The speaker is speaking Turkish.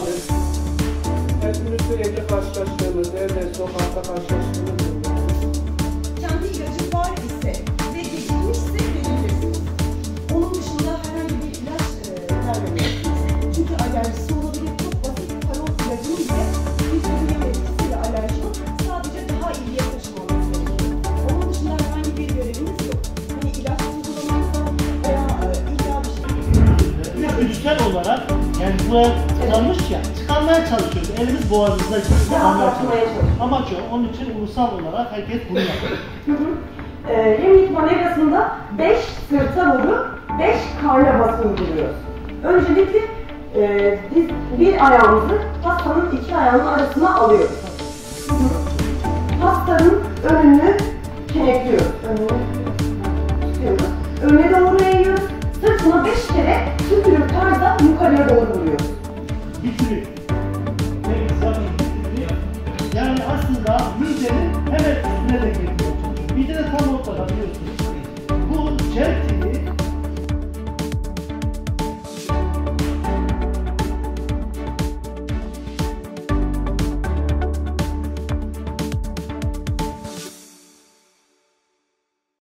olmadı. Hepimiz sürekli karşılaştığımız, evde, sokakta karşılaştığımız güçsel olarak yani buraya tıkanmış ya, çıkarmaya çalışıyoruz. Elimiz boğazımızda Rahatlatmaya çalışıyoruz. Amaç o. Onun için ulusal olarak herkes bunu yapıyor. e, Rimlik manevrasında 5 sırta vurup 5 karna bası uyguluyoruz. Öncelikle e, biz bir ayağımızı hastanın iki ayağının arasına alıyoruz. Hastanın önünü kenetliyoruz. Önünü tutuyoruz. Önüne doğru aslında midenin hemen üstüne de geliyor. Mide de tam ortada biliyorsunuz. Bu çerçeği